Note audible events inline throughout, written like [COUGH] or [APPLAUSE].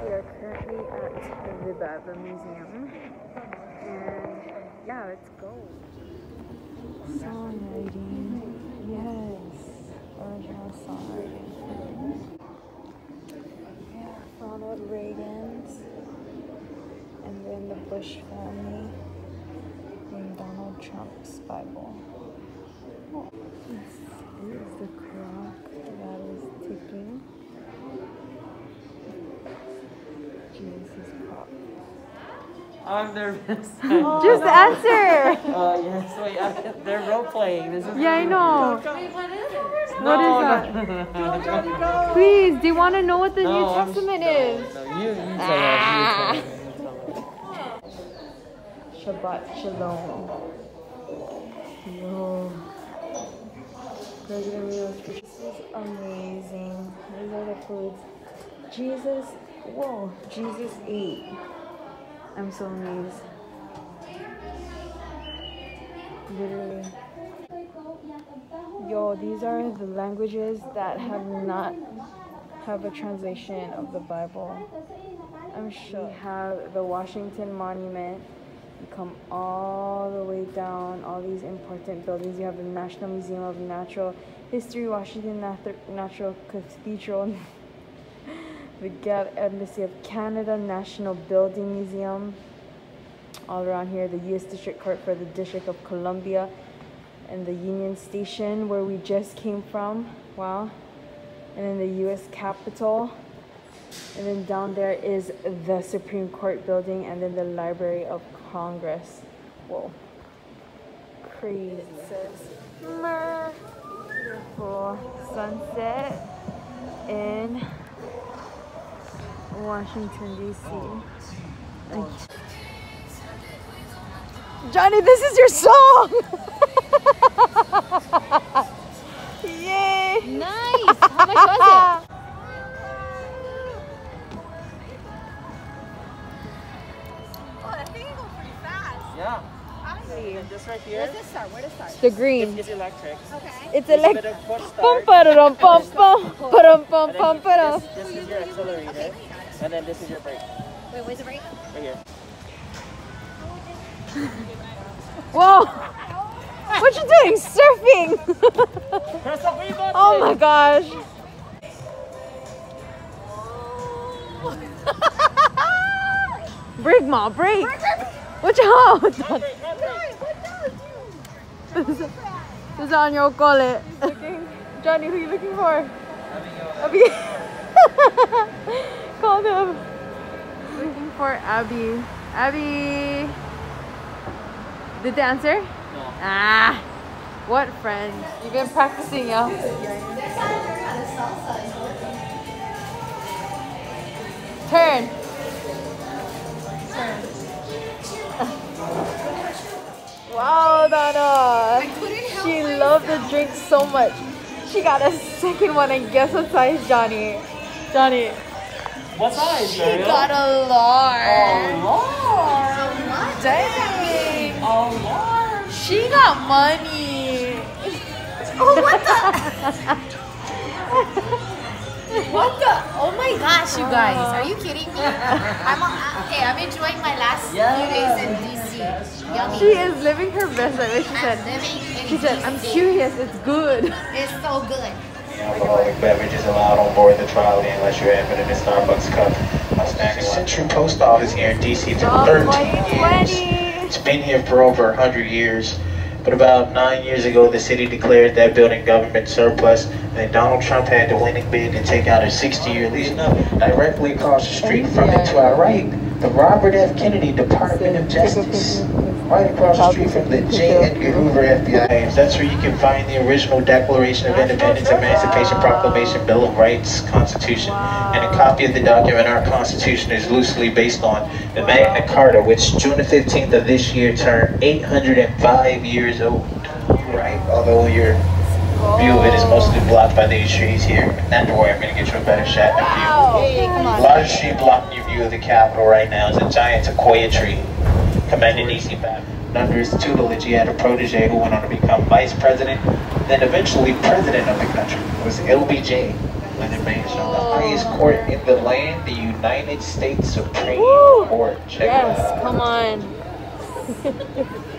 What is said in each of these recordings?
We are currently at the Bible Museum. And yeah, let's go. Songwriting. Yes. Original songwriting. Yeah, Ronald Reagan's. And then the Bush family. And Donald Trump's Bible. This is the clock that is ticking. Jesus clock. I'm nervous. [LAUGHS] Just answer! [LAUGHS] Oh yes, wait, I, they're role playing. This is Yeah, I know. Wait, what is it? What is that? No, no, no, no. Please, do you want to know what the No, New I'm- Testament no, is? No, you, you tell Ah. us. You. Shabbat Shalom. Yo. President Rios, this is amazing. These are the foods. Jesus, whoa, Jesus ate. I'm so amazed. Literally. Yo, these are the languages that have not have a translation of the Bible. I'm sure. We have the Washington Monument. You come all the way down, all these important buildings. You have the National Museum of Natural History, Washington Nat- Natural Cathedral, [LAUGHS] the got Embassy of Canada, National Building Museum. All around here, the U.S. District Court for the District of Columbia, and the Union Station where we just came from. Wow. And then the U.S. Capitol. And then down there is the Supreme Court building and then the Library of Congress. Whoa. Crazy. It says beautiful sunset in Washington, D.C. Like- Johnny, this is your song! [LAUGHS] Yay! Nice. How much was it? [LAUGHS] Oh, that thing goes pretty fast. Yeah. And this right here Where's this start? Where does it start? The is, green. is electric. Okay. It's There's a electric. bit of push Pum start. pararum pum pum parum pum And pum then parum. this, this is your accelerator. And then this is your brake. Wait, where's the brake? Right here. Whoa! What you doing? Surfing! Press the B button. oh my gosh! [LAUGHS] Break, ma, break! Watch out! this is on your collet. [LAUGHS] Johnny, who are you looking for? [LAUGHS] Abby. Call him. Looking for Abby. Abby. The dancer? No. Ah, what friend? You've been practicing, yeah? Turn. Turn. Wow, Donna. She loved the drink so much. She got a second one, and guess what size, Johnny? Johnny. What size, She Daryl? got a large. Oh, Dang. Lord. Oh, Lord. She got money. Oh, what the? what the? Oh my gosh, you guys. Are you kidding me? I'm, uh, hey, I'm enjoying my last few days in DC. Yummy. She is living her best life. She I'm said, living in she said, I'm curious, it's good. It's so good. Alcoholic beverages allowed on board the trolley unless you have it in a Starbucks cup. Outstanding Century Post Office here in DC for Oh, 13 years. It's been here for over 100 years. But about nine years ago, the city declared that building government surplus, and then Donald Trump had to win the winning bid to take out a 60-year lease. Directly across the street from it to our right, the Robert F. Kennedy Department of Justice. Right across the street from the J. Edgar Hoover FBI. That's where you can find the original Declaration of Independence, Emancipation Proclamation, Bill of Rights, Constitution, and a copy of the document our Constitution is loosely based on, the Magna Carta, which June the 15th of this year turned 805 years old. Right, although your view of it is mostly blocked by these trees here. Not to worry, I'm going to get you a better shot of view. Hey, come on. Largest tree blocking your view of the Capitol right now is a giant sequoia tree, E.C. Babbitt. Under his tutelage, he had a protege who went on to become vice president, then eventually president of the country. It was LBJ. Lincoln Bank's on the highest court in the land, the United States Supreme Woo! Court. Check it Yes, come on. [LAUGHS]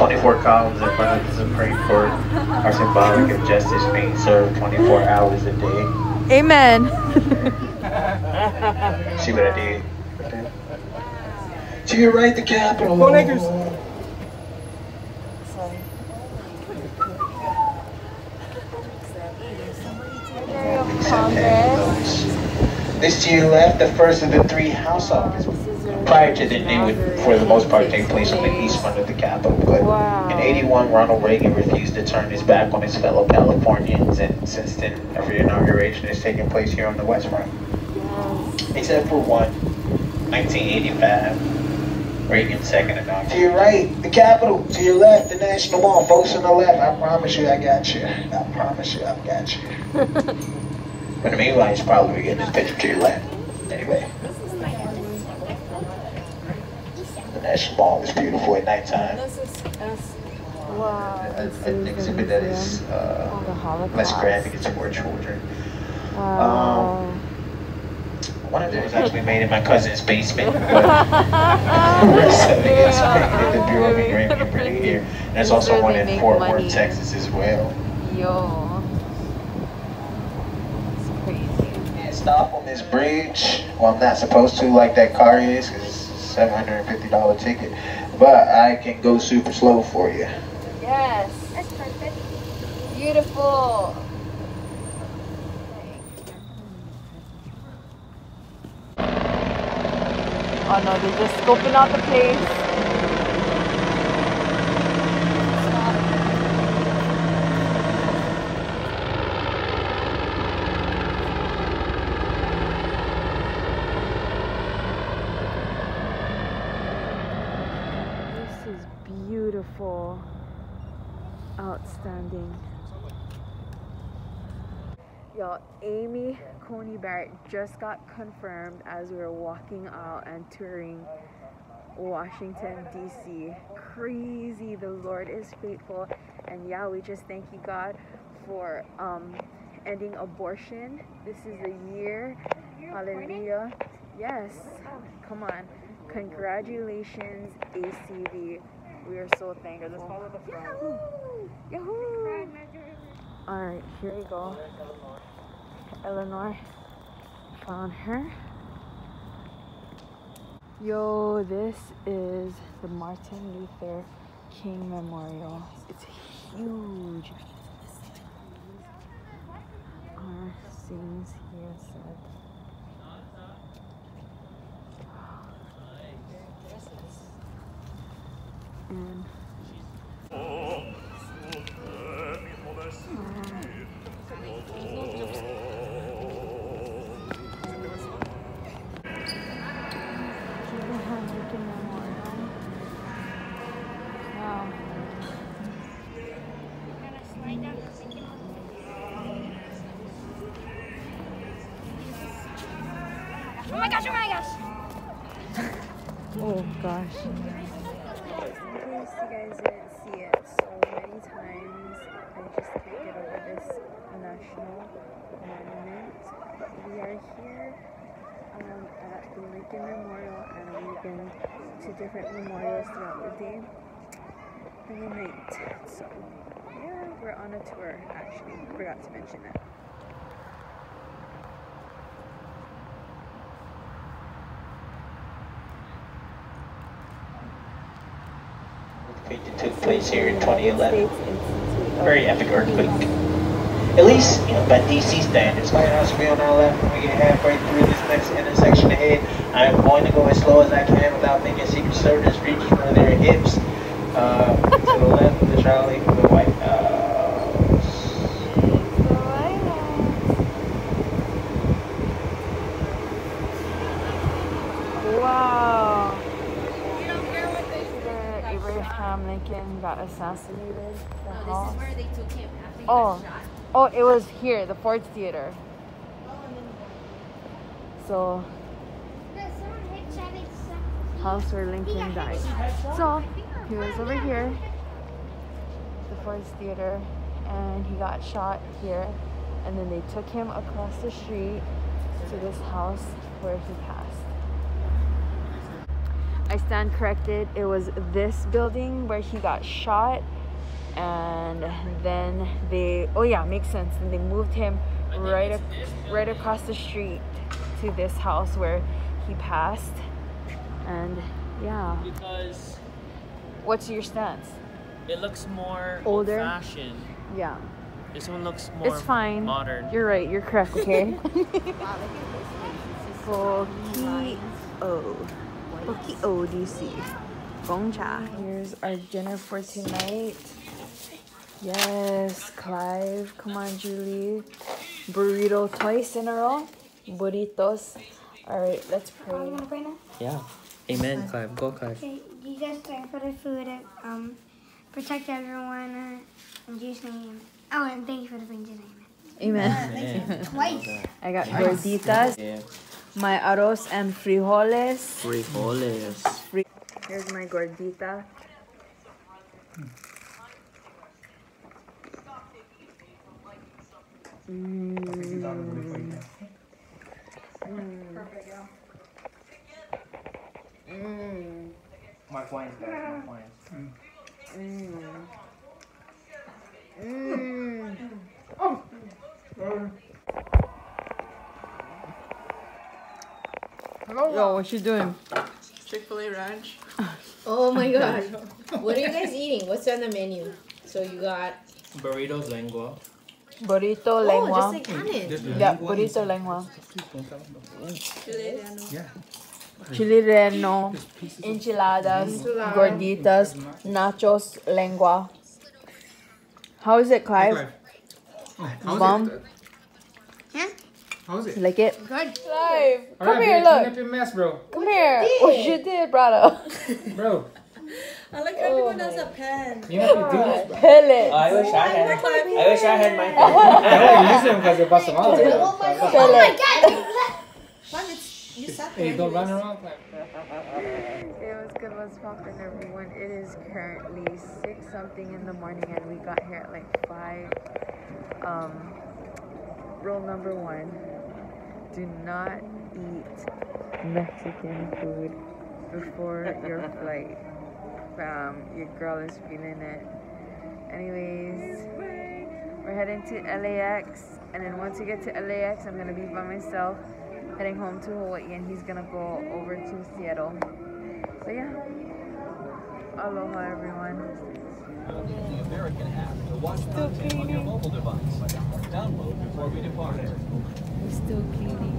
Twenty-four columns in front of the Supreme Court are symbolic of justice being served twenty-four hours a day. Amen. See what I did? To your right, the Capitol. Go Lakers. This to your left, the first of the three House offices. Prior to then, they would, for the most part, take place on the east front of the Capitol. But Wow. in 81, Ronald Reagan refused to turn his back on his fellow Californians, and since then, a re-inauguration has taken place here on the west front. Except for one, 1985. Reagan's second inauguration. To your right, the Capitol. To your left, the National Mall. Folks on the left, I promise you I got you. I promise you I've got you. [LAUGHS] but in the meanwhile, you should probably get this picture to your left. Anyway. The National Mall is beautiful at nighttime. Wow. An this an exhibit that is museum uh, of less graphic, it's for children. Wow. One of them was [LAUGHS] actually made in my cousin's basement. But the rest of it is at the Bureau of Engraving and Printing here. And there's also one in Fort money. Worth, Texas as well. Yo. It's crazy. Can't stop on this bridge. Well, I'm not supposed to like that car is because it's a $750 ticket. But I can go super slow for you. Yes. That's perfect. Beautiful. Oh no, they're just scoping out the place. This is beautiful. Outstanding. Y'all, Amy Coney Barrett just got confirmed as we were walking out and touring Washington, D.C. Crazy. The Lord is faithful. And yeah, we just thank you, God, for um, ending abortion. This is the year. Hallelujah. Yes. Come on. Congratulations, ACB. We are so thankful. Yahoo! Yahoo! Alright, here we go. Eleanor found her. Yo, this is the Martin Luther King Memorial. It's huge. Our scenes Oh gosh. You guys didn't see it so many times, I just can't get over this national monument. We are here um, at the Lincoln Memorial, and we've been to different memorials throughout the day and the night. So, yeah, we're on a tour actually. Forgot to mention that. It took place here in 2011. States Institute of Very epic earthquake. At least, you know, by DC standards. Lighthouse on our left when we get halfway through this next intersection ahead. I'm going to go as slow as I can without making Secret Service reach for their hips. Uh, to the left the for the White House. Wow. The Abraham Lincoln got assassinated. The No, house. this is where they took him after he Oh. got shot. Oh, it was here, the Ford Theater. So, house where Lincoln died. So, he was over here, the Ford Theater, and he got shot here. And then they took him across the street to this house where he passed. I stand corrected. It was this building where he got shot, and then they. Oh yeah, makes sense. And they moved him right, ac- right across the street to this house where he passed. And yeah, Because what's your stance? it looks more Older? fashioned. Yeah, This one looks more it's fine. modern. You're right. You're correct. Okay. [LAUGHS] Poki O. Oh. Poki O DC. Gong Cha. Here's our dinner for tonight. Yes, Clive. Come on, Julie. Burrito twice in a row. Burritos. All right, let's pray. Oh, you want to pray now? Yeah. Amen, Clive. Go, Clive. Okay, you guys pray for the food and um, protect everyone uh, in Jesus' name. Oh, and thank you for the food in Jesus' name. Amen. Twice. I got gorditas, Yeah. My arroz and frijoles. Frijoles. Here's my gordita. Mm. Mm. Mark Wines, guys. Mark Wines. Yo, what you doing? Chick-fil-A ranch. Oh my [LAUGHS] gosh. What are you guys eating? What's on the menu? So you got Burritos lengua. Burrito oh, lengua. oh, lengua. just like Anand. yeah, burrito lengua. Chile Chili relleno, enchiladas, gorditas, nachos, lengua. How is it, Clive? How's Bomb. it? Yeah. How's it? Like it? Good. Clive, come Alright, here, babe, clean up your mess, bro. Come here. Oh, you did, brother. [LAUGHS] Bro, I like how everyone has a pen. you have to do this, bro. Pellets. I wish I had. I wish I had my. [LAUGHS] I don't use them because they're busting out. Pellets. Mom, it's you sat Hey, there. don't run around It was good. What's poppin', everyone? It is currently six something in the morning, and we got here at like five. Um, rule number one: do not eat Mexican food before your [LAUGHS] flight. Um, your girl is feeling it. Anyways, we're heading to LAX, and then once we get to LAX, I'm gonna be by myself, heading home to Hawaii, and he's gonna go over to Seattle. So yeah, aloha everyone. Still cleaning. Still cleaning,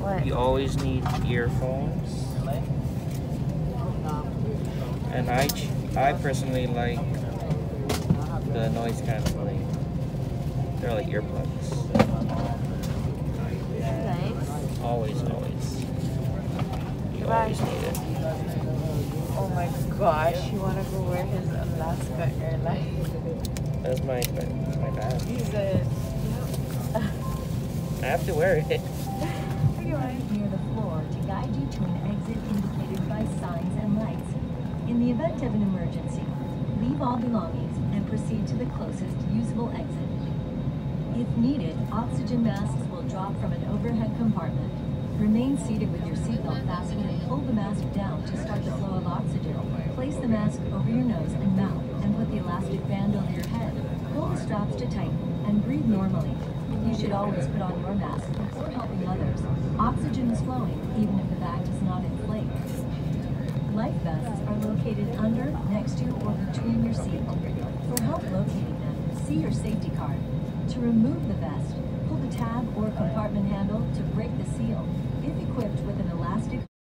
What? You always need earphones. And I, I personally like the noise canceling. They're like earplugs. Nice. Always, always. You Goodbye. always need it. Oh my gosh, you wanna go wear his Alaska Airlines? That's my, that's my bad. He said, I have to wear it. near the floor to guide you to an exit indicated by signs and lights. In the event of an emergency, leave all belongings and proceed to the closest usable exit. If needed, oxygen masks will drop from an overhead compartment. Remain seated with your seatbelt fastened and pull the mask down to start the flow of oxygen. Place the mask over your nose and mouth and put the elastic band over your head. Pull the straps to tighten and breathe normally. You should always put on your mask before helping others. Oxygen is flowing even if the bag does not inflate. Life vests are located under, next to, or between your seat. For help locating them, see your safety card. To remove the vest, pull the tab or compartment handle to break the seal. If equipped with an elastic